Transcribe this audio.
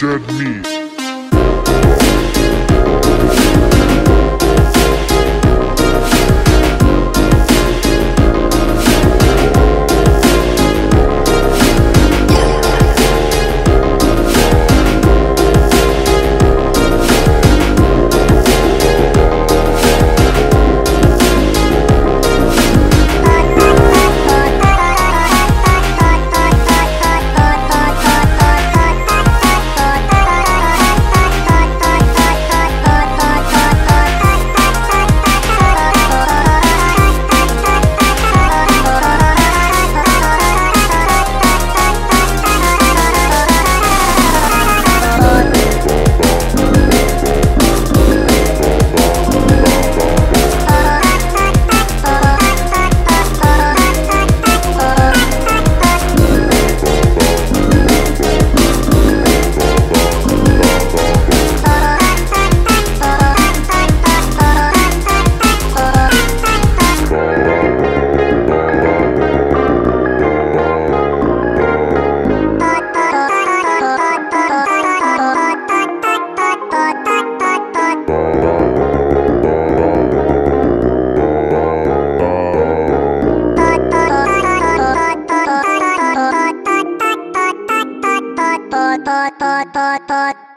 dead meat. pot pot pot pot pot